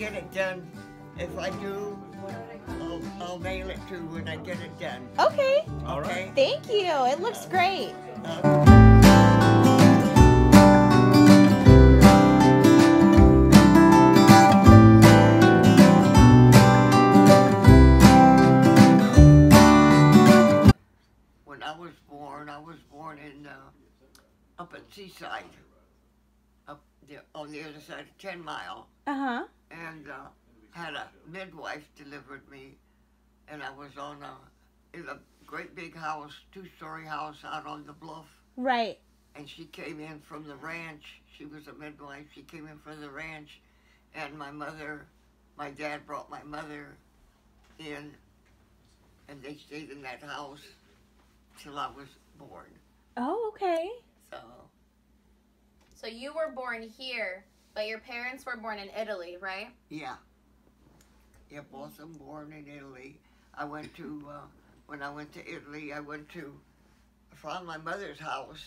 get it done. If I do, I'll, I'll mail it to you when I get it done. Okay. All right. Okay? Thank you. It looks great. Uh, When I was born, I was born in up at Seaside, up there on the other side of Ten Mile, Uh huh. And uh, had a midwife delivered me, and I was on a in a great big house, two-story house out on the bluff, Right. and she came in from the ranch. She was a midwife. She came in from the ranch, and my mother, my dad brought my mother in, and they stayed in that house till I was born. Oh, okay. So So you were born here, but your parents were born in Italy, right? yeah, yeah, both of them born in Italy. I went to uh, when I went to Italy. I went to I found my mother's house,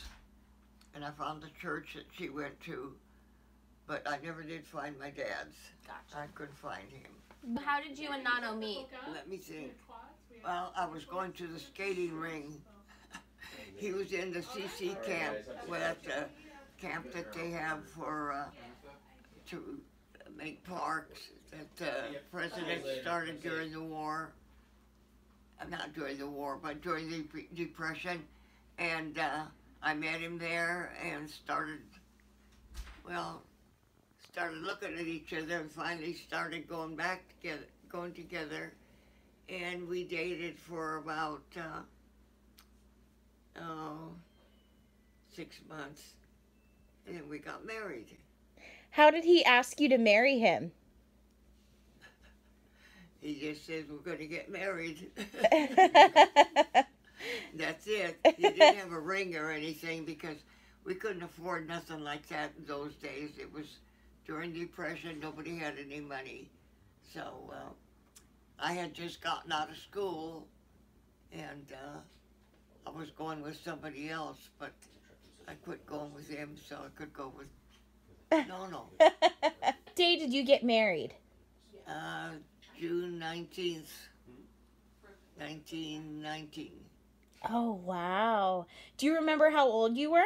and I found the church that she went to, but I never did find my dad's. Gotcha. I couldn't find him. How did you and Nonno meet? Let me think. Well, I was going to the skating ring. he was in the CC camp, well, at the camp that they have for uh, to make parks that the president started during the war. Uh, not during the war, but during the depression, and uh, I met him there and started. Well, started looking at each other and finally started going back together, going together, and we dated for about uh, oh six months, and then we got married. How did he ask you to marry him? He just says we're going to get married. That's it. He didn't have a ring or anything because we couldn't afford nothing like that in those days. It was during the Depression. Nobody had any money, so uh, I had just gotten out of school, and uh, I was going with somebody else, but I quit going with him so I could go with. No, no. Day did you get married? Uh, June nineteenth, nineteen nineteen. Oh, wow. Do you remember how old you were?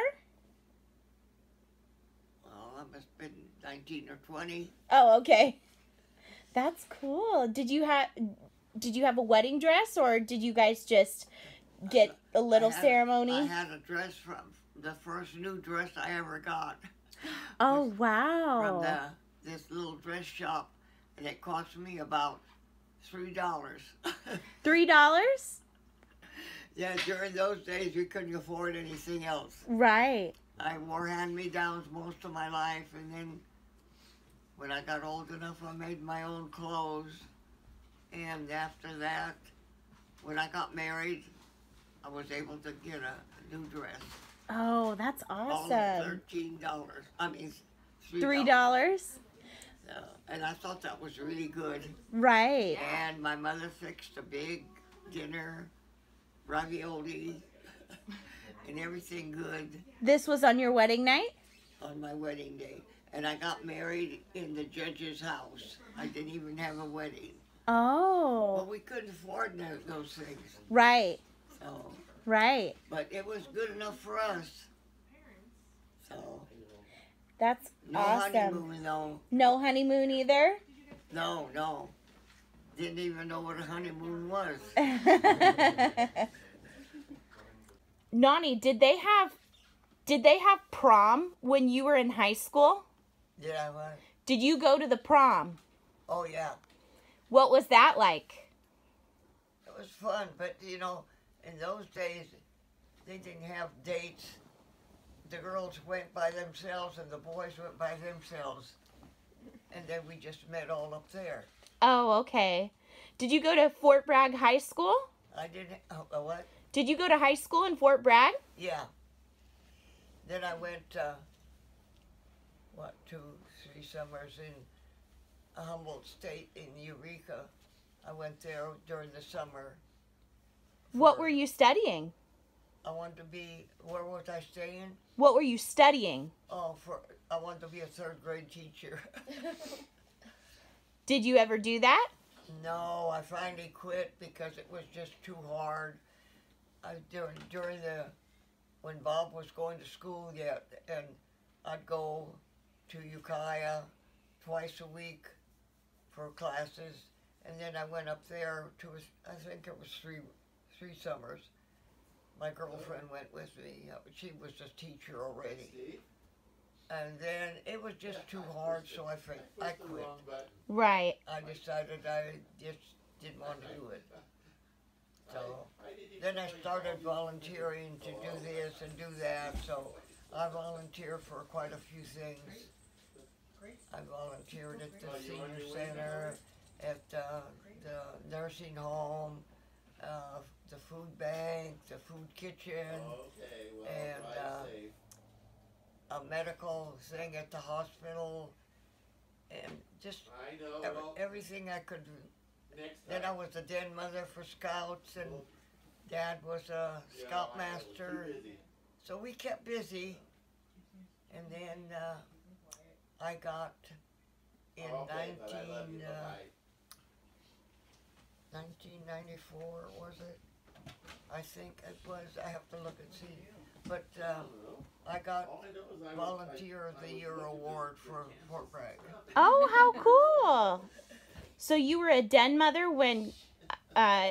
Well, I must have been 19 or 20. Oh, okay. That's cool. Did you have did you have a wedding dress or did you guys just get a little I had- ceremony? I had a dress from the first new dress I ever got oh, from wow. the, this little dress shop, and it cost me about three dollars. Three dollars? yeah, during those days we couldn't afford anything else. Right. I wore hand-me-downs most of my life, and then when I got old enough, I made my own clothes. And after that, when I got married, I was able to get a new dress. Oh, that's awesome. thirteen dollars. I mean, three, Three dollars? Uh, and I thought that was really good. Right. And my mother fixed a big dinner, ravioli, and everything good This was on your wedding night? on my wedding day. And I got married in the judge's house. I didn't even have a wedding. Oh. Well, we couldn't afford those, those things. right. So, Right. but it was good enough for us. So, That's no awesome. honeymoon though. No honeymoon either? No, no. Didn't even know what a honeymoon was. Nani, did they have did they have prom when you were in high school? Did I what? Did you go to the prom? Oh yeah. What was that like? It was fun, but you know, in those days, they didn't have dates. The girls went by themselves and the boys went by themselves. And then we just met all up there. Oh, okay. Did you go to Fort Bragg High School? I didn't, oh, uh, what? Did you go to high school in Fort Bragg? Yeah. Then I went, uh, what, two, three summers in Humboldt State in Eureka. I went there during the summer. What were you studying? I wanted to be. Where was I staying? What were you studying? Oh, for I wanted to be a third grade teacher. Did you ever do that? no, I finally quit because it was just too hard. I during during the when Bob was going to school yet, and I'd go to Ukiah twice a week for classes, and then I went up there to I think it was three three summers. My girlfriend went with me. uh, She was a teacher already. And then it was just too hard, so I fin- I quit. Right. I decided I just didn't want to do it. So then I started volunteering to do this and do that. So I volunteer for quite a few things. I volunteered at the senior center, at uh, the nursing home, uh, the food bank, the food kitchen, Okay, well, And, uh, a medical thing at the hospital, and just I know, every, well, everything I could do. Then I was a den mother for scouts, and dad was a Yeah, scoutmaster. was too busy. So we kept busy, and then uh, I got in Okay, love you, 19, uh, 1994, was it? I think it was. I have to look and see. But uh, I got I know was- Volunteer of the Year award for. Fort Bragg. Oh, how cool. So you were a den mother when uh,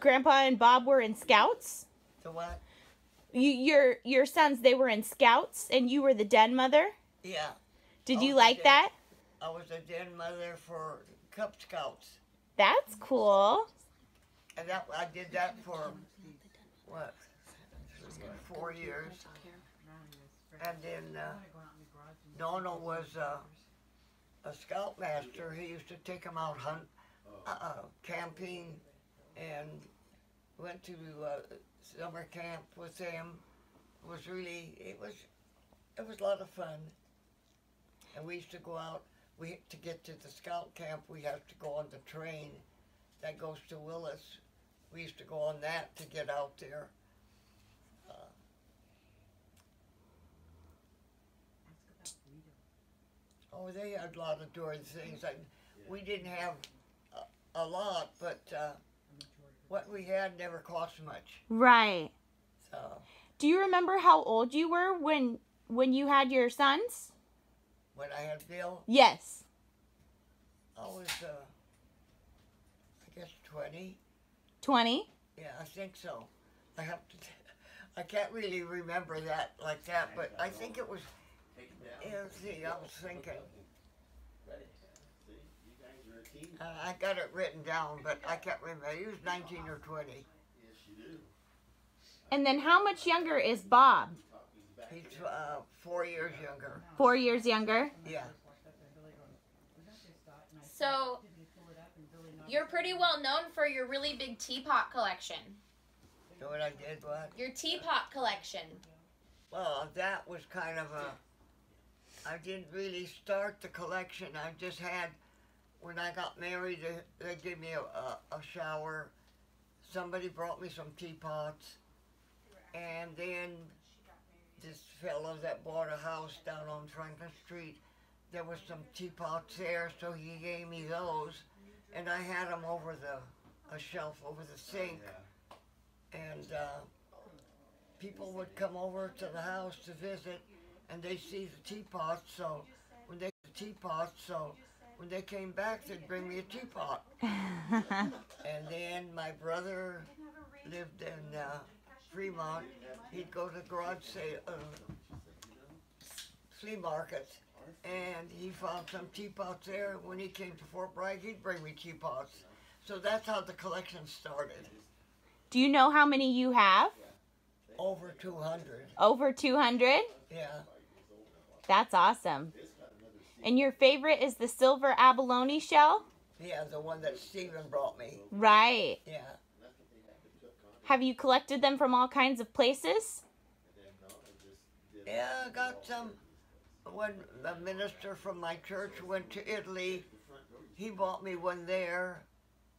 Grandpa and Bob were in scouts? The what? You, your your sons they were in scouts and you were the den mother? Yeah. Did you like did. that? I was a den mother for Cub Scouts. That's cool. And that I did that for what four years, and then uh, Nonno was uh, a scoutmaster. He used to take them out hunt, uh, camping, and went to uh, summer camp with them. It was really it was it was a lot of fun. And we used to go out. We to get to the scout camp. We have to go on the train that goes to Willits. We used to go on that to get out there. Uh, oh, they had a lot of doing things. I, we didn't have a, a lot, but uh, what we had never cost much. Right. So Do you remember how old you were when when you had your sons? when I had Bill, Yes. I was, uh, I guess, 20. 20? Yeah, I think so. I have to. I can't really remember that like that, but I think it was. Take 'em down. Yeah, see, I was thinking. Ready? See, you guys are a team. Uh, I got it written down, but I can't remember. He was 19 or 20. Yes, you do. And then how much younger is Bob? He's uh, four years younger. 4 years younger? Yeah. So, you're pretty well known for your really big teapot collection. So what I did what? Your teapot collection. Well, that was kind of a. I didn't really start the collection. I just had, when I got married, they, they gave me a, a, a shower. Somebody brought me some teapots. And then this fellow that bought a house down on Franklin Street, there was some teapots there, so he gave me those. And I had them over the, a shelf over the sink. And uh, people would come over to the house to visit, and they see the teapot. So when they the teapot, so when they came back, they'd bring me a teapot. And then my brother lived in uh, Fremont. He'd go to garage sale, uh, flea markets, and he found some teapots there. When he came to Fort Bragg, he'd bring me teapots. So that's how the collection started. Do you know how many you have? Over 200. Over 200? Yeah. That's awesome. And your favorite is the silver abalone shell? Yeah, the one that Stephen brought me. Right. Yeah. Have you collected them from all kinds of places? Yeah, I got some. When a minister from my church went to Italy, he bought me one there,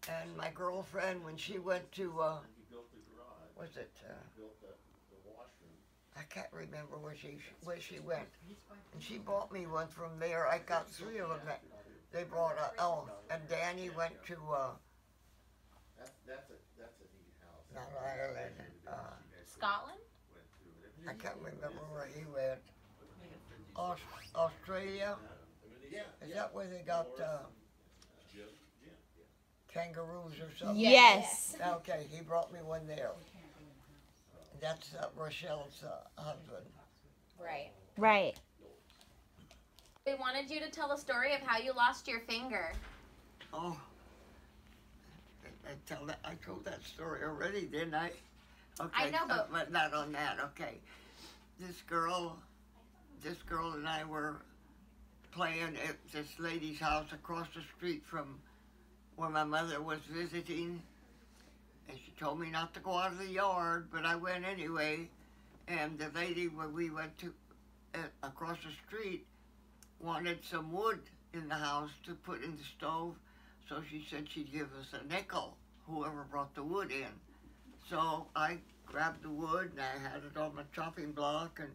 and my girlfriend when she went to uh, He built the garage, was it uh, built the, the washroom. I can't remember where she where she went, and she bought me one from there. I got three of them that they brought. Uh, oh, and Danny went to uh, That's, that's a, that's a neat house. not Ireland. Uh, Scotland? Went through it. I can't remember where he went. Aus- Australia. Is that where they got uh, kangaroos or something? Yes. Okay, he brought me one there. That's uh, Rochelle's uh, husband. Right. Right. We wanted you to tell the story of how you lost your finger. Oh, I, I tell that I told that story already, didn't I? Okay, I know, so- but- not on that. Okay, this girl, this girl and I were playing at this lady's house across the street from where my mother was visiting, and she told me not to go out of the yard, but I went anyway. And the lady where we went to uh, across the street wanted some wood in the house to put in the stove, so she said she'd give us a nickel, whoever brought the wood in. So I grabbed the wood and I had it on my chopping block and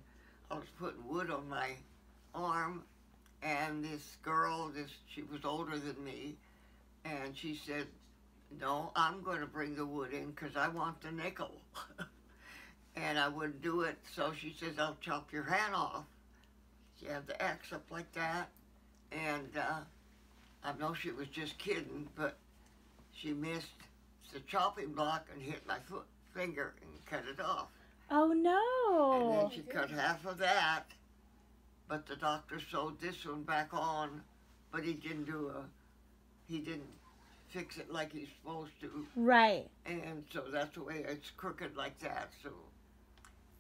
I was putting wood on my arm and this girl, this she was older than me, and she said, "No, I'm going to bring the wood in because I want the nickel." and I wouldn't do it, so she says, "I'll chop your hand off." She had the axe up like that, and uh, I know she was just kidding, but she missed the chopping block and hit my foot finger and cut it off. Oh no. And then she cut half of that, but the doctor sewed this one back on, but he didn't do a, he didn't fix it like he's supposed to, Right. and so that's the way it's crooked like that. So,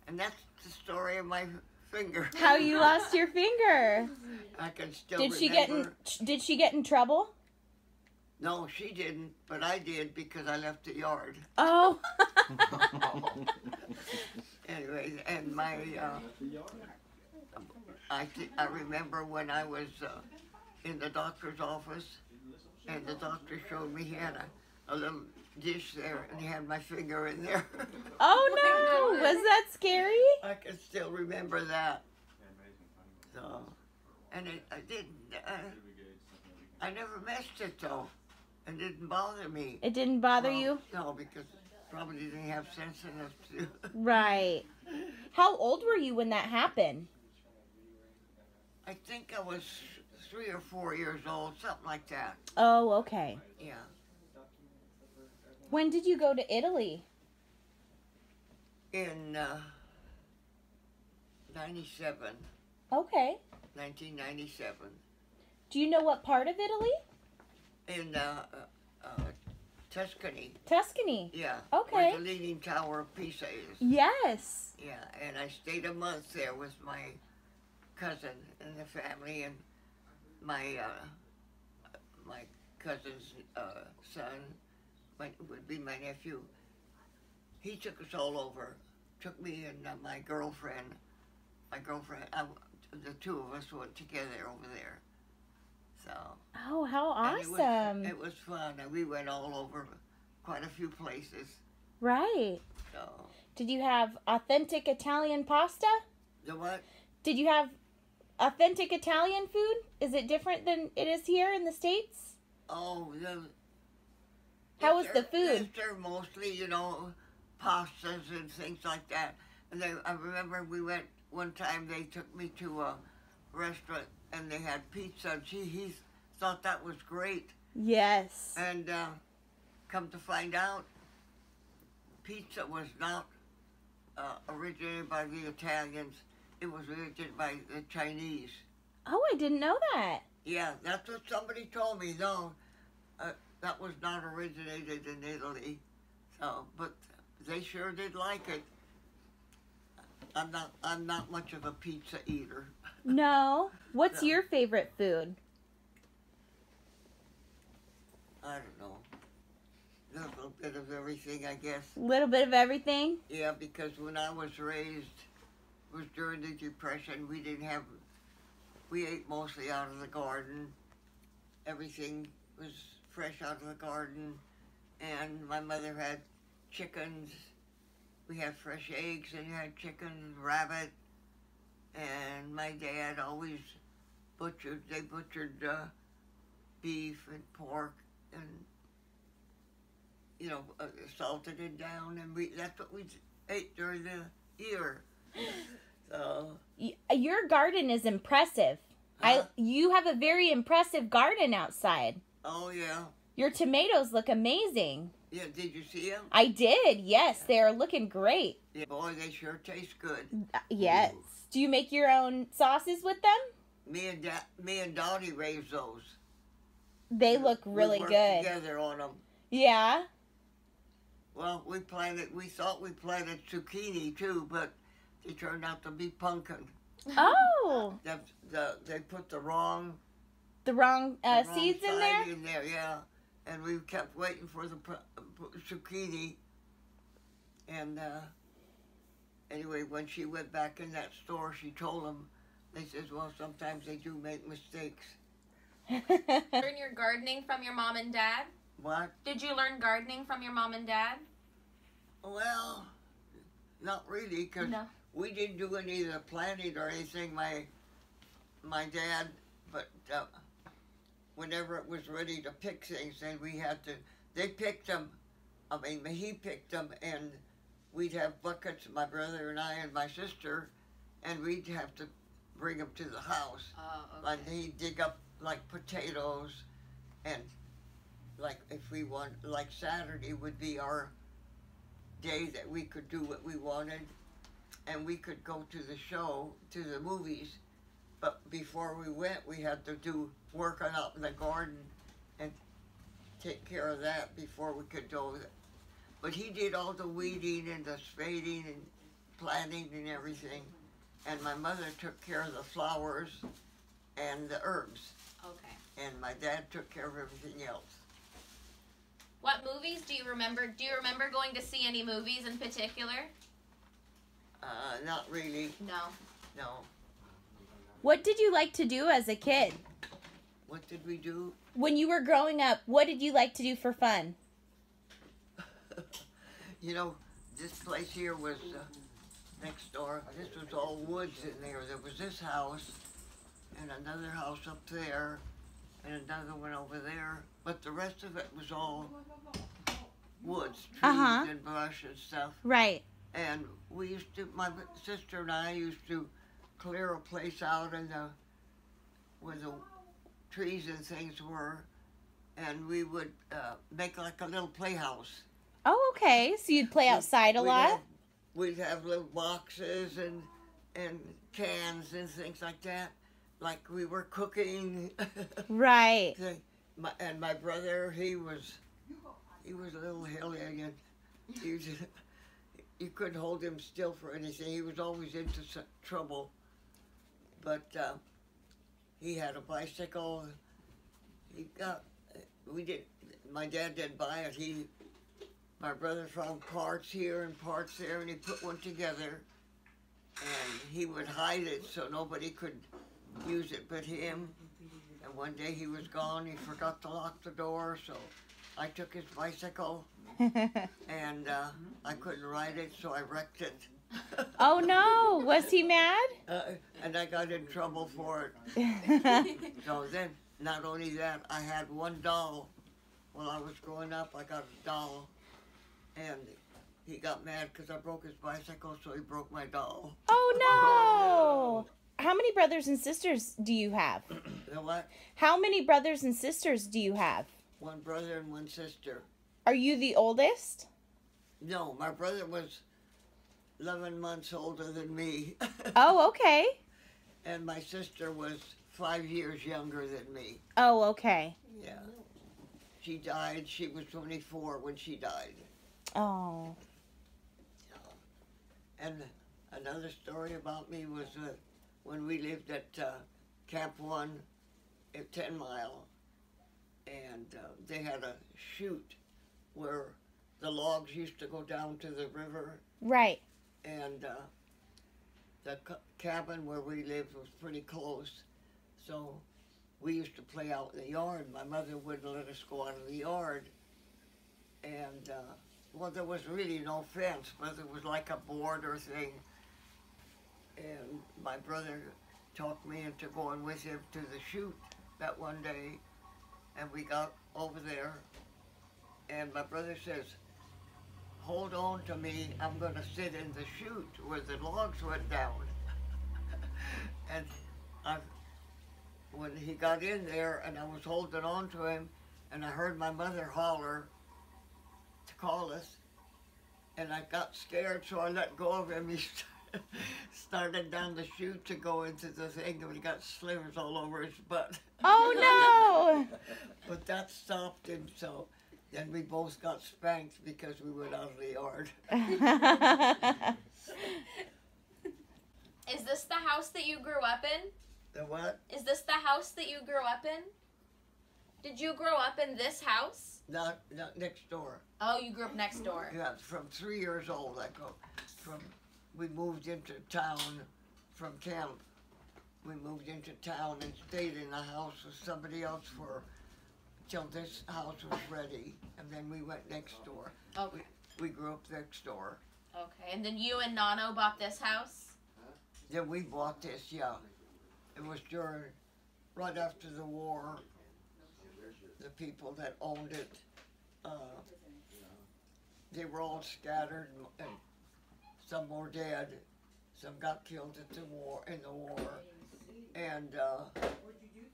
and that's the story of my finger. How you lost your finger? I can still Did remember. she get in did she get in trouble? No, she didn't, but I did because I left the yard. Oh. Anyways, and my, uh, I, I remember when I was uh, in the doctor's office, and the doctor showed me he had a, a little dish there, and he had my finger in there. oh no. Was that scary? I can still remember that. So, and it, I didn't, uh, I never missed it though. It didn't bother me. It didn't bother Well, you? No, because probably didn't have sense enough to. Right. How old were you when that happened? I think I was three or four years old, something like that. Oh, okay. Yeah. When did you go to Italy? In uh, 97, Okay. 1997, Do you know what part of Italy? In uh, uh, Tuscany. Tuscany. Yeah. Okay. Where the Leaning Tower of Pisa is. Yes. Yeah, and I stayed a month there with my cousin and the family and my uh, my cousin's uh, son, my, would be my nephew. He took us all over, took me and uh, my girlfriend, my girlfriend, I, the two of us went together over there. So Oh, how awesome. It was, it was fun, and we went all over quite a few places. right. So Did you have authentic Italian pasta? the what? Did you have authentic Italian food? Is it different than it is here in the States? Oh, the. How was the food? They're mostly, you know, pastas and things like that. And they, I remember we went one time. They took me to a restaurant and they had pizza. And she, he thought that was great. Yes. And uh, come to find out, pizza was not uh, originated by the Italians. It was originated by the Chinese. Oh, I didn't know that. Yeah, that's what somebody told me. No, uh, that was not originated in Italy. So, but they sure did like it. I'm not. I'm not much of a pizza eater. No. What's No. your favorite food? I don't know. A little bit of everything, I guess. A little bit of everything? Yeah, because when I was raised, it was during the Depression. We didn't have. We ate mostly out of the garden. Everything was fresh out of the garden, and my mother had chickens. We had fresh eggs, and you had chicken, rabbit, and my dad always butchered. They butchered uh, beef and pork, and you know, uh, salted it down, and we that's what we ate during the year. So Your garden is impressive. I You have a very impressive garden outside. Oh yeah, Your tomatoes look amazing. yeah. Did you see them? I did. Yes, they are looking great. Yeah, boy, they sure taste good. Uh, Yes. Do you make your own sauces with them? Me and da- me and Dottie raised those. They look We really worked good. Together on them. Yeah. Well, we planted. We thought we planted zucchini too, but they turned out to be pumpkin. Oh, The, the, they put the wrong, the wrong uh, the wrong seeds in there. In there, yeah. And we kept waiting for the zucchini. And uh, anyway, when she went back in that store, she told them. They says, "Well, sometimes they do make mistakes." Learn your gardening from your mom and dad? What? Did you learn gardening from your mom and dad? Well, not really, because No. we didn't do any of the planting or anything. My my dad, but uh, whenever it was ready to pick things, then we had to. They picked them. I mean, he picked them, and we'd have buckets. My brother and I and my sister, and we'd have to bring them to the house. Oh, And he'd dig up like potatoes, and like if we want, like Saturday would be our day that we could do what we wanted, and we could go to the show, to the movies. But before we went, we had to do work on out in the garden and take care of that before we could go. But he did all the weeding and the spading and planting and everything. And my mother took care of the flowers and the herbs. Okay. And my dad took care of everything else. What movies do you remember? Do you remember going to see any movies in particular? Uh, not really, No. no. What did you like to do as a kid? What did we do? When you were growing up, what did you like to do for fun? You know, this place here was uh, next door. This was all woods in there. There was this house and another house up there and another one over there. But the rest of it was all woods, trees Uh-huh. and brush and stuff. Right. And we used to, my sister and I used to clear a place out in the, where the trees and things were, and we would uh, make like a little playhouse. Oh, okay. So you'd play outside a We'd lot? have- we'd have little boxes and and cans and things like that, like we were cooking. Right. my, and my brother, he was, he was a little hellion. He was, you couldn't hold him still for anything. He was always into trouble. But uh, he had a bicycle. He got, we did. My dad didn't buy it. He, my brother found parts here and parts there, and he put one together. And he would hide it so nobody could use it but him. And one day he was gone. He forgot to lock the door, so I took his bicycle and uh, I couldn't ride it, so I wrecked it. oh no. Was he mad? Uh, and I got in trouble for it. So then, not only that, I had one doll. While I was growing up, I got a doll, and he got mad because I broke his bicycle, so he broke my doll. oh, oh no. How many brothers and sisters do you have? You know what? How many brothers and sisters do you have? One brother and one sister. Are you the oldest? No, my brother was 11 months older than me. Oh, okay. and my sister was five years younger than me. Oh, okay. Yeah. She died. She was 24 when she died. Oh. And another story about me was uh, when we lived at uh, Camp One at 10 Mile, and uh, they had a chute where the logs used to go down to the river, Right. and uh, the ca- cabin where we lived was pretty close. So we used to play out in the yard. My mother wouldn't let us go out of the yard. And, uh, well, there was really no fence, but it was like a border thing. And my brother talked me into going with him to the chute that one day. And we got over there. And my brother says, hold on to me. I'm going to sit in the chute where the logs went down. and I, when he got in there and I was holding on to him and I heard my mother holler to call us and I got scared so I let go of him. He started down the chute to go into the thing and he got slivers all over his butt. Oh no! but that stopped him so then we both got spanked because we went out of the yard. Is this the house that you grew up in? The what? Is this the house that you grew up in? Did you grow up in this house? Not, not next door. Oh, you grew up next door. Yeah, from three years old I go. From we moved into town from camp. We moved into town and stayed in the house with somebody else for till this house was ready, and then we went next door. Okay. We grew up next door. Okay. And then you and Nonno bought this house? Then we bought this. Yeah, it was during right after the war. The people that owned it, uh, they were all scattered, and some were dead. Some got killed at the war in the war, and uh,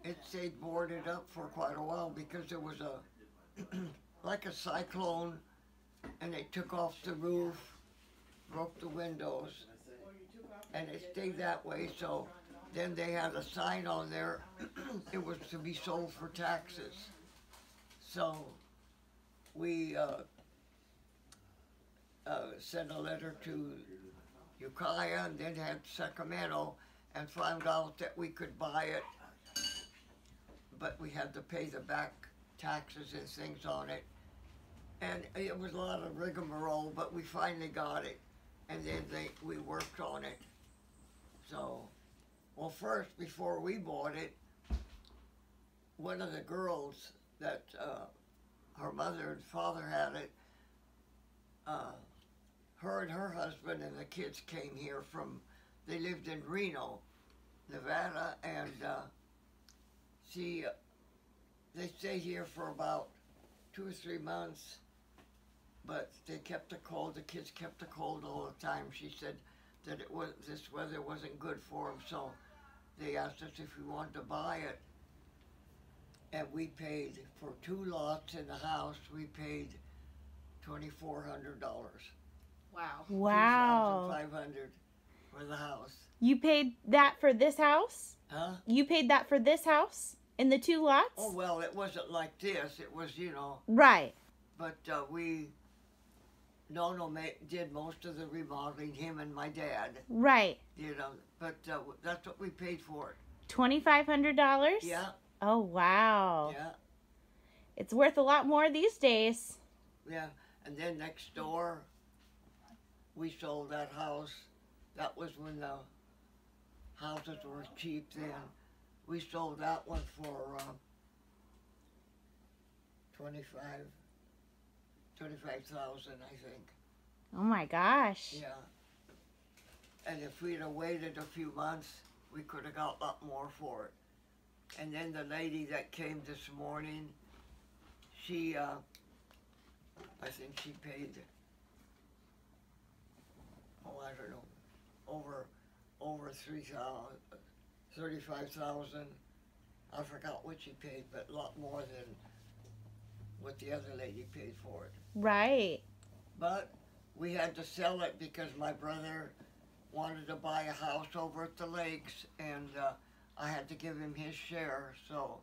it stayed boarded up for quite a while because there was a like a cyclone, and they took off the roof, broke the windows, and it stayed that way. So then they had a sign on there. it was to be sold for taxes. So we uh, uh, sent a letter to Ukiah and then had Sacramento and found out that we could buy it, but we had to pay the back taxes and things on it. And it was a lot of rigmarole, but we finally got it. And then they, we worked on it. So, well, first, before we bought it, one of the girls that uh, her mother and father had it, uh, her and her husband and the kids came here from, they lived in Reno, Nevada, and uh, she, uh, they stayed here for about two or three months, but they kept the cold, the kids kept the cold all the time. She said that it was, this weather wasn't good for them, so they asked us if we wanted to buy it. And we paid for two lots in the house, we paid twenty-four hundred dollars. Wow. Wow. Five hundred for the house. You paid that for this house? Huh? You paid that for this house in the two lots? Oh, well, it wasn't like this. It was, you know, Right. but uh, we, Nonno ma- did most of the remodeling, him and my dad, Right. you know, but uh, that's what we paid for it. $2,500? Yeah, Oh, wow. yeah, It's worth a lot more these days. yeah. And then next door, we sold that house. That was when the houses were cheap then. We sold that one for uh, 25, 25,000, I think. Oh my gosh. Yeah. And if we'd have waited a few months, we could have got a lot more for it. And then the lady that came this morning, she, uh, I think she paid, oh, I don't know, over, over three thousand, thirty-five thousand. I forgot what she paid, but a lot more than what the other lady paid for it. Right. But we had to sell it because my brother wanted to buy a house over at the lakes, and uh, I had to give him his share. So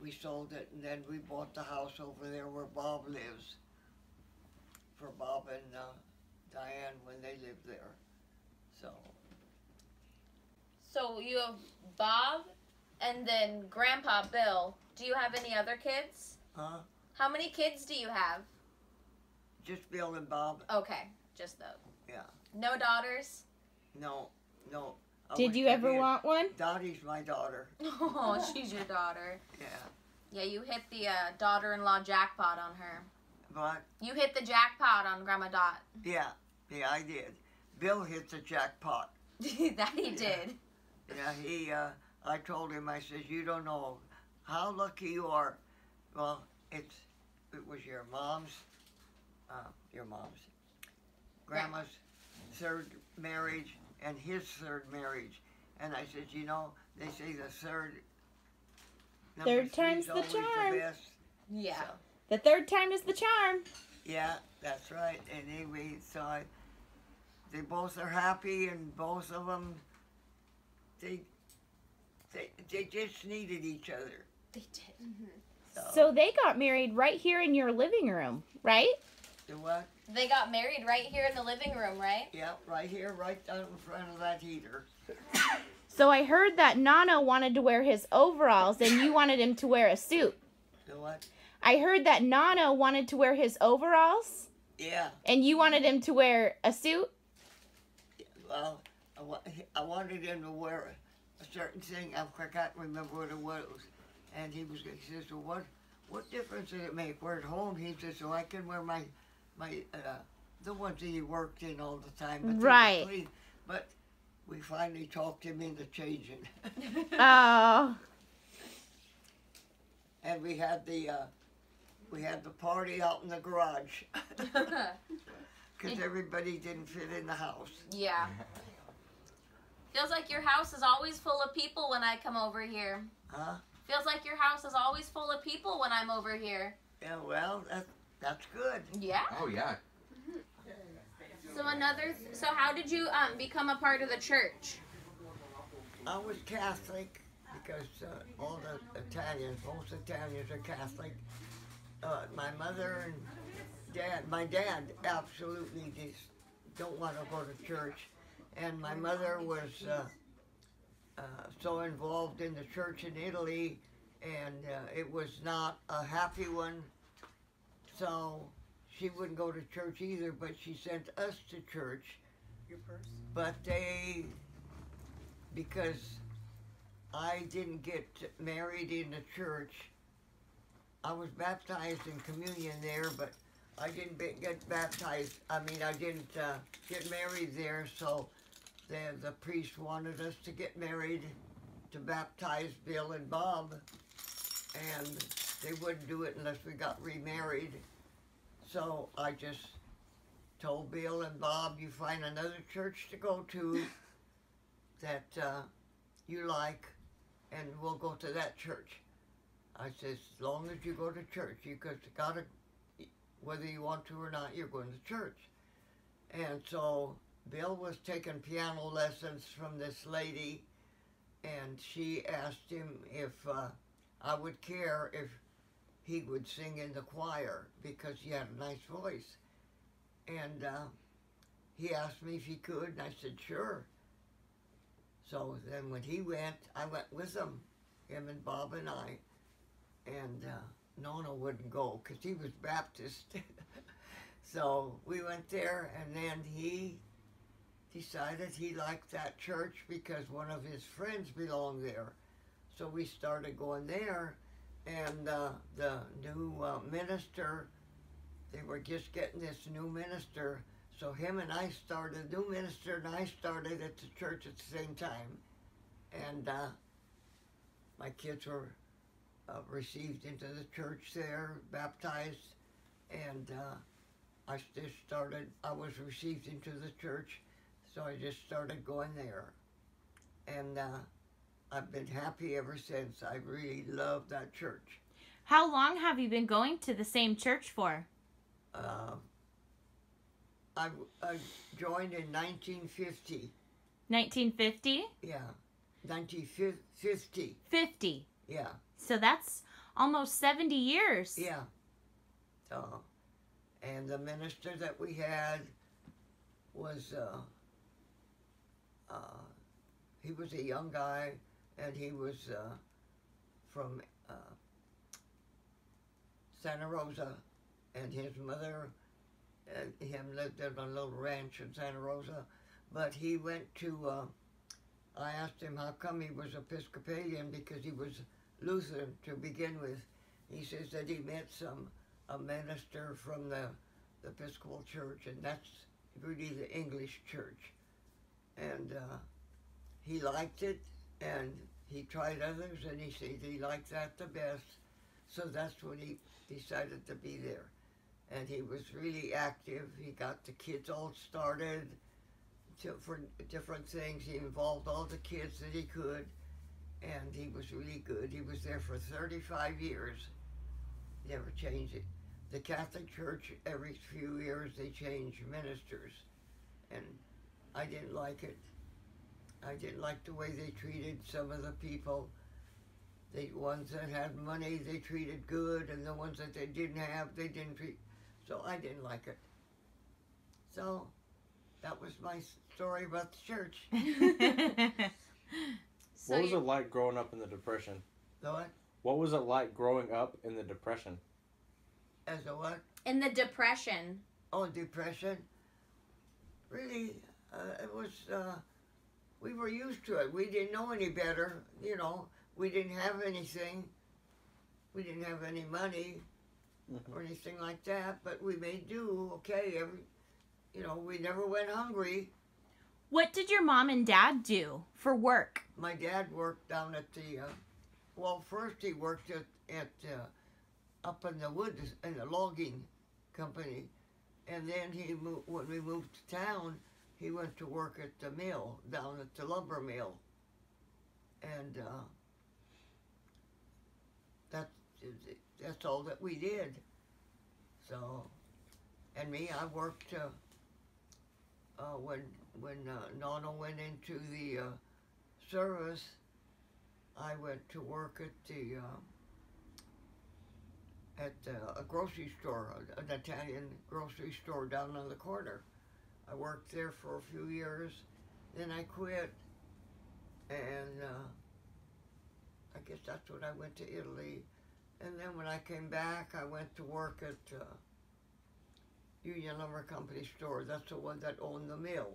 we sold it, and then we bought the house over there where Bob lives for Bob and uh, Diane when they lived there. So So you have Bob and then Grandpa Bill. Do you have any other kids? huh? How many kids do you have? Just Bill and Bob. Okay, just those. Yeah. No daughters? No, no. I Did you ever want one? Dottie's my daughter. Oh, she's your daughter. Yeah. Yeah, you hit the uh, daughter-in-law jackpot on her. But You hit the jackpot on Grandma Dot. yeah, yeah, I did. Bill hit the jackpot. that he did. Yeah, he. Uh, I told him. I said, "You don't know how lucky you are." Well, it's it was your mom's, uh, your mom's, grandma's third marriage and his third marriage, and I said, "You know, they say the third Third time's the always charm. best. Yeah. So, The third time is the charm. yeah, that's right. And anyway, so I, they both are happy, and both of them, they, they, they just needed each other. They did. Mm-hmm. So they got married right here in your living room, right? The what? They got married right here in the living room, right? Yeah, right here, right down in front of that heater. So I heard that Nonno wanted to wear his overalls and you wanted him to wear a suit. The what? I heard that Nonno wanted to wear his overalls Yeah. and you wanted him to wear a suit. Well, I, wa- I wanted him to wear a certain thing. I can't remember what it was. And he was. He says, "Well, what what difference does it make? We're at home." He says, "So I can wear my my uh, the ones that he worked in all the time." But Right. clean. But we finally talked him into changing, Oh, and we had the uh, we had the party out in the garage because everybody didn't fit in the house. yeah. Feels like your house is always full of people when I come over here. Huh? Feels like your house is always full of people when I'm over here. Yeah. Well, that that's good. Yeah. Oh yeah. So another. Th- so how did you um become a part of the church? I was Catholic because uh, all the Italians, most Italians are Catholic. Uh, my mother and dad, my dad absolutely just don't want to go to church, and my mother was uh, uh, so involved in the church in Italy, and uh, it was not a happy one. So she wouldn't go to church either, but she sent us to church. Your purse. But they because I didn't get married in the church. I was baptized in communion there, but I didn't get baptized. I mean, I didn't uh, get married there, so the, the priest wanted us to get married to baptize Bill and Bob, and they wouldn't do it unless we got remarried. So I just told Bill and Bob, you find another church to go to that uh, you like, and we'll go to that church. I said, as long as you go to church, you got gotta, whether you want to or not, you're going to church. And so Bill was taking piano lessons from this lady, and she asked him if uh, I would care if he would sing in the choir because he had a nice voice. And uh, he asked me if he could, and I said, sure. So then when he went, I went with him, him and Bob and I. And uh, Nonno wouldn't go because he was Baptist. so we went there, and then he decided he liked that church because one of his friends belonged there. So we started going there, and uh, the new uh, minister, they were just getting this new minister. So him and I started, new minister and I started at the church at the same time. And uh, my kids were uh, received into the church there, baptized, and uh, I just started, I was received into the church, so I just started going there. And uh, I've been happy ever since. I really love that church. how long have you been going to the same church for? Uh, I, I joined in 1950. 1950? Yeah, 1950. 50. Yeah, So that's almost 70 years. yeah. So, and the minister that we had was, uh, uh, he was a young guy, and he was uh, from uh, Santa Rosa, and his mother and him lived in a little ranch in Santa Rosa, but he went to uh, I asked him how come he was Episcopalian because he was Lutheran to begin with. He says that he met some a minister from the, the Episcopal Church, and that's really the English church. And uh, he liked it, and he tried others, and he said he liked that the best. So that's when he decided to be there. And he was really active. He got the kids all started for different things. He involved all the kids that he could, and he was really good. He was there for 35 years. Never changed it. The Catholic Church, every few years, they change ministers, and I didn't like it. I didn't like the way they treated some of the people. The ones that had money, they treated good, and the ones that they didn't have, they didn't treat. So I didn't like it. So that was my story about the church. So what was you- it like growing up in the Depression? The what? What was it like growing up in the Depression? As a what? in the depression. Oh, depression. Really, uh, it was. Uh, we were used to it. We didn't know any better. You know, we didn't have anything. We didn't have any money Mhm. or anything like that. But we made do. Okay, every. You know, we never went hungry. what did your mom and dad do for work? My dad worked down at the. Uh, well, first he worked at at uh, up in the woods in the logging company, and then he moved, when we moved to town, he went to work at the mill down at the lumber mill, and uh, that's that's all that we did. So, and me, I worked uh, uh, when when uh, Nana went into the uh, service. I went to work at the uh, at a grocery store, an Italian grocery store down on the corner. I worked there for a few years, then I quit, and uh, I guess that's when I went to Italy. And then when I came back, I went to work at uh, Union Lumber Company store. That's the one that owned the mill.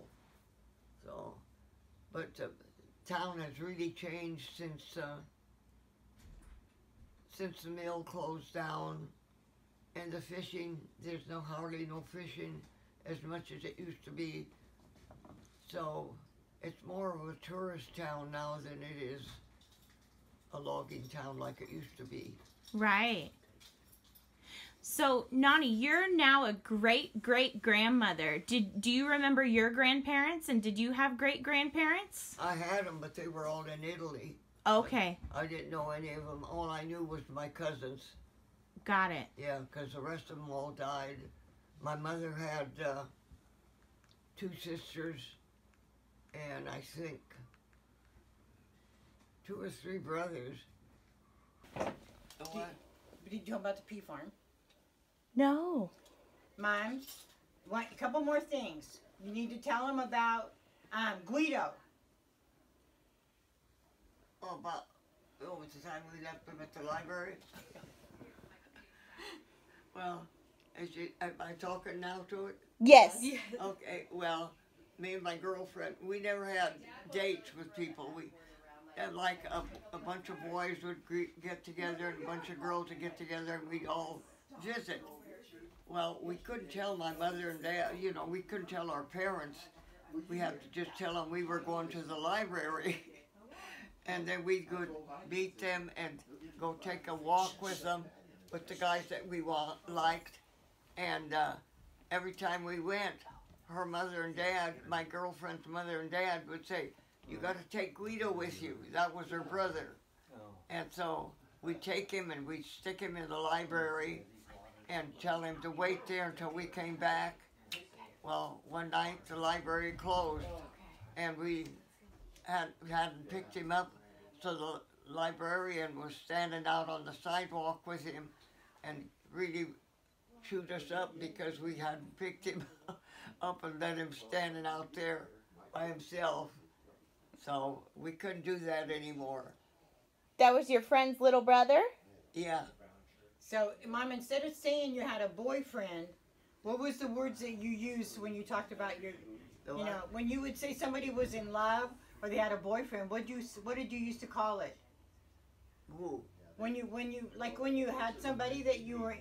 So, but the town has really changed since uh, since the mill closed down, and the fishing. There's no hardly no fishing as much as it used to be. So, it's more of a tourist town now than it is a logging town like it used to be. Right. So, Nani, you're now a great great grandmother. Did do you remember your grandparents and did you have great grandparents? I had them, but they were all in Italy. Okay, I didn't know any of them. All I knew was my cousins. got it. Yeah, because the rest of them all died. My mother had uh, two sisters, and I think two or three brothers. The Do- what? Did you know about the pea farm? No. Mom, one, a couple more things. You need to tell them about um, Guido. Oh, about oh, it's the time we left them at the library. well, is you, am I talking now to it? Yes. Okay, well, me and my girlfriend, we never had dates with people. We, and like a, a bunch of boys would get together and a bunch of girls would get together and we'd all visit. Well, we couldn't tell my mother and dad, you know, we couldn't tell our parents. We had to just tell them we were going to the library. and then we'd go meet them and go take a walk with them with the guys that we wa- liked. And uh, every time we went, her mother and dad, my girlfriend's mother and dad would say, "You got to take Guido with you." That was her brother, and so we'd take him and we'd stick him in the library, and tell him to wait there until we came back. Well, one night the library closed, and we had hadn't picked him up, so the librarian was standing out on the sidewalk with him, and really chewed us up because we hadn't picked him up and let him standing out there by himself. So we couldn't do that anymore. That was your friend's little brother? Yeah, So, Mom, instead of saying you had a boyfriend, what was the words that you used when you talked about your, you know, when you would say somebody was in love or they had a boyfriend, what you what did you used to call it? Who? When you when you like when you had somebody that you were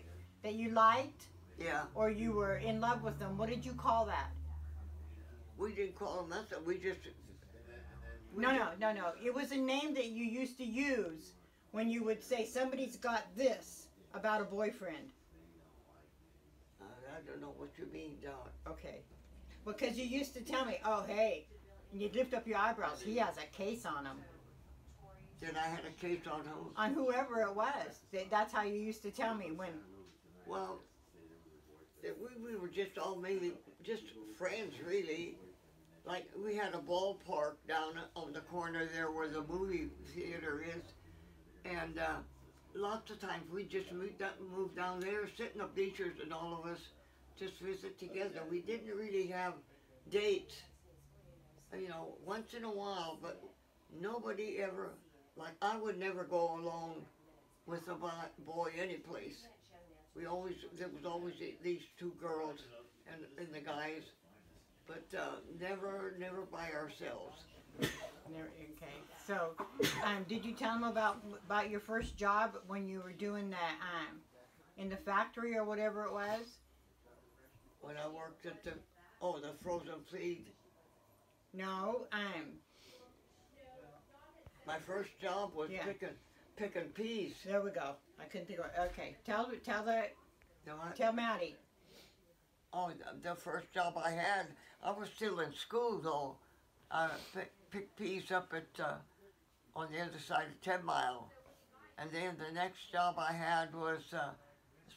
that you liked Yeah. or you were in love with them, what did you call that? We didn't call them nothing. We just. we No, no, no, no. It was a name that you used to use when you would say somebody's got this about a boyfriend. I don't know what you mean, Don. Okay. Because you used to tell me, oh, hey, and you'd lift up your eyebrows. He has a case on him. Then I had a case on who? On whoever it was. That's how you used to tell me when. Well, we, we were just all mainly just friends, really. Like we had a ballpark down on the corner there where the movie theater is, and uh, lots of times we just moved moved down there, sit in the bleachers, and all of us just visit together. We didn't really have dates, you know, once in a while, but nobody ever like I would never go alone with a boy any place. We always there was always these two girls and and the guys, but uh, never never by ourselves. Never- Okay. So, um, did you tell them about about your first job when you were doing that um, in the factory or whatever it was? When I worked at the oh the frozen feed, No. Um. my first job was Yeah. picking picking peas. There we go. I couldn't think of it. Okay. Tell tell the You know, I, tell Maddie. oh the, the first job I had, I was still in school though. I pick, picked peas up at uh, on the other side of Ten Mile, and then the next job I had was uh,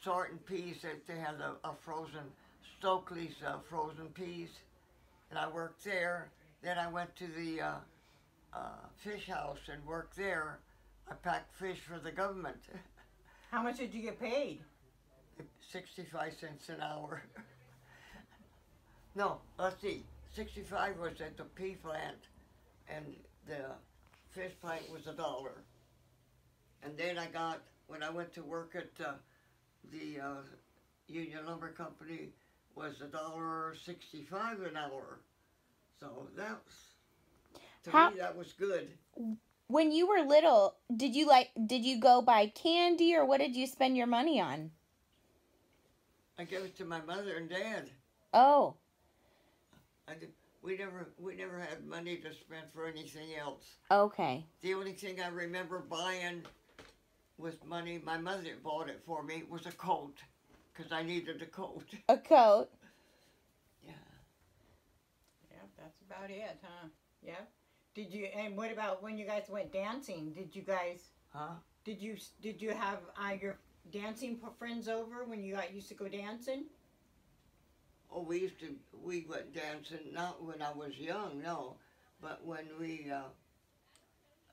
sorting peas. That they had a, a frozen Stokely's uh, frozen peas, and I worked there. Then I went to the uh, uh, fish house and worked there. I packed fish for the government, How much did you get paid? sixty-five cents an hour. no, let's see, sixty-five was at the pea plant, and the fish plant was a dollar. And then I got when I went to work at uh, the uh, Union Lumber Company was a dollar sixty-five an hour. So that was to How- me that was good. When you were little, did you like did you go buy candy or what did you spend your money on? I gave it to my mother and dad. Oh, I did, we never we never had money to spend for anything else. okay. The only thing I remember buying with money my mother bought it for me was a coat because I needed a coat. A coat. Yeah. Yeah, that's about it, huh? Yeah. Did you? And what about when you guys went dancing? Did you guys? Huh? Did you? Did you have uh, your dancing friends over when you got used to go dancing? Oh, we used to we went dancing not when I was young, no, but when we uh,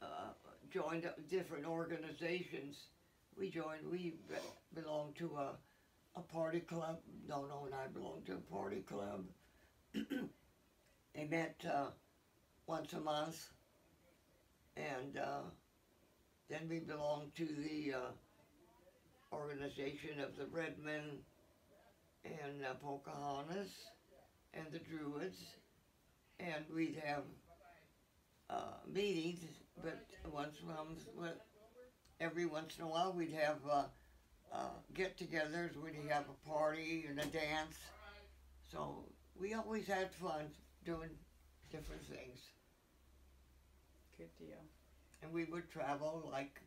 uh, joined up different organizations. We joined. We be- belonged to a a party club. No, no, and I belonged to a party club. they met uh, once a month, and uh, then we belonged to the uh, organization of the Redmen and uh, Pocahontas and the Druids, and we'd have uh, meetings, but once a month, every once in a while we'd have uh, uh, get-togethers. We'd have a party and a dance. So we always had fun doing different things, Good deal. and we would travel like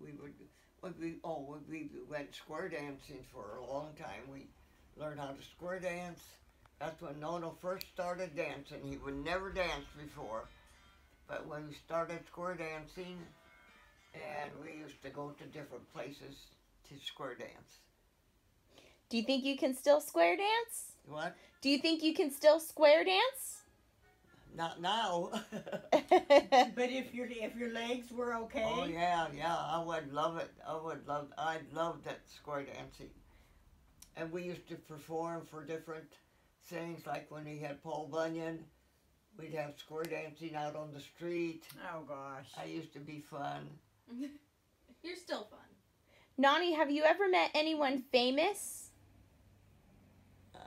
we would. When we oh when we went square dancing for a long time. We learned how to square dance. That's when Nonno first started dancing. He would never dance before. But when we started square dancing, and we used to go to different places to square dance. Do you think you can still square dance? What? Do you think you can still square dance? Not now. But if your if your legs were okay, oh yeah, yeah. I would love it. I would love. I loved that square dancing. And we used to perform for different things, like when we had Paul Bunyan. We'd have square dancing out on the street. oh gosh. I used to be fun. You're still fun. Nani, have you ever met anyone famous? Uh,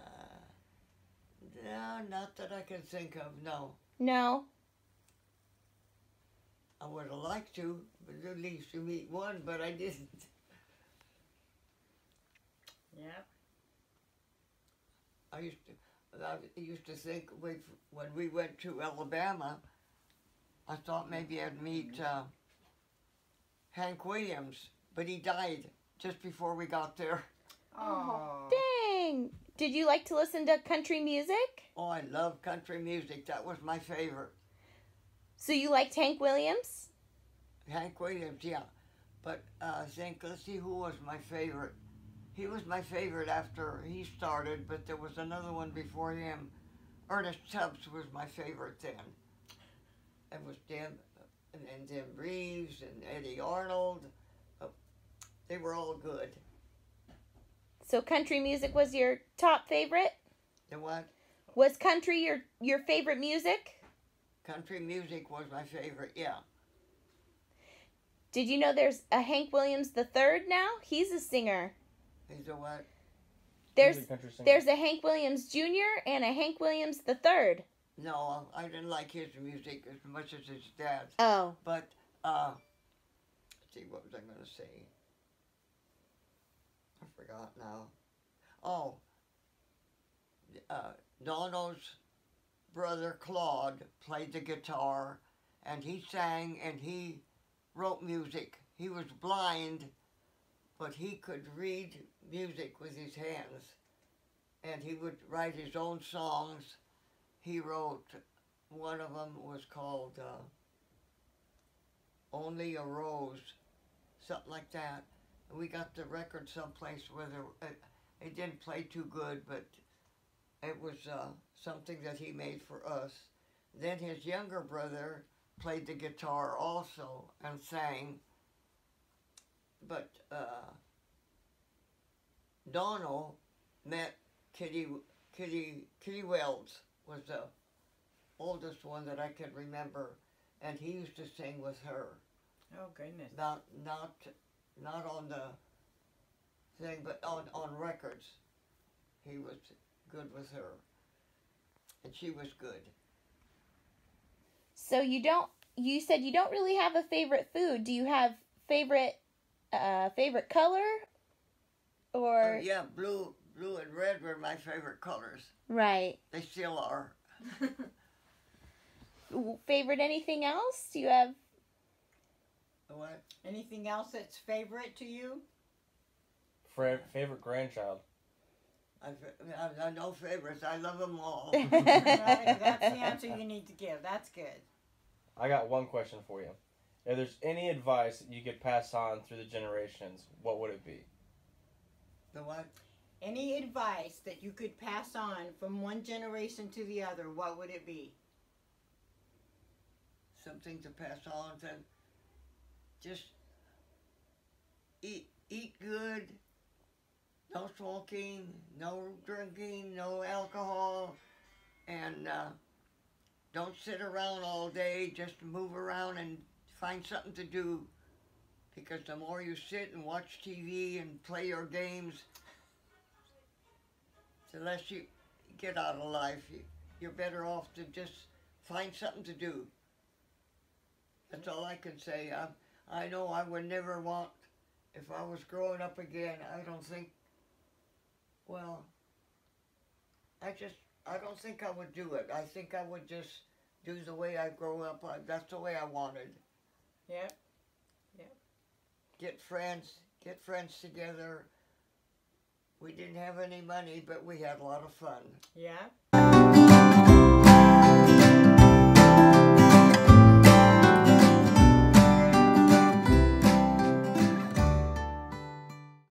no, not that I can think of. No. No. I would have liked to, but at least to meet one, but I didn't. Yeah. I used to, I used to think we, when we went to Alabama, I thought maybe I'd meet uh, Hank Williams, but he died just before we got there. Oh. Dang. Did you like to listen to country music? Oh, I love country music. That was my favorite. So you liked Hank Williams? Hank Williams, yeah. But uh, I think, let's see who was my favorite. He was my favorite after he started, but there was another one before him. Ernest Tubbs was my favorite then. It was Jim, and then Jim Reeves and Eddy Arnold. Uh, they were all good. So country music was your top favorite? The what? Was country your your favorite music? Country music was my favorite, yeah. Did you know there's a Hank Williams the third now? He's a singer. He's a what? There's a there's a Hank Williams Jr. and a Hank Williams the third. No, I didn't like his music as much as his dad's. Oh. But uh, let's see, what was I going to say? Forgot now. Oh, uh, Donald's brother Claude played the guitar, and he sang and he wrote music. He was blind, but he could read music with his hands, and he would write his own songs. He wrote one of them was called. Uh, only a rose, something like that. We got the record someplace where there, it, it didn't play too good, but it was uh, something that he made for us. Then his younger brother played the guitar also and sang. But uh, Donald met Kitty Kitty Kitty Wells was the oldest one that I can remember and he used to sing with her. Oh goodness. Not not not on the thing, but on on records. He was good with her, and she was good. So you don't you said you don't really have a favorite food. Do you have favorite uh favorite color? Or Oh, yeah, blue blue and red were my favorite colors. right. They still are. Favorite anything else? Do you have What? Anything else that's favorite to you? Fra- favorite grandchild. I, I, I no favorites. I love them all. Right, that's the answer you need to give. That's good. I got one question for you. If there's any advice that you could pass on through the generations, what would it be? the what? Any advice that you could pass on from one generation to the other, what would it be? Something to pass on to. Just eat eat good. No smoking, no drinking, no alcohol, and uh, don't sit around all day. Just move around and find something to do. Because the more you sit and watch TV and play your games, the less you get out of life. You, you're better off to just find something to do. That's all I can say. I know I would never want, if I was growing up again, I don't think, well, I just, I don't think I would do it. I think I would just do the way I grew up. I, that's the way I wanted. Yeah. Yep. Get friends, get friends together. We didn't have any money, but we had a lot of fun. Yeah.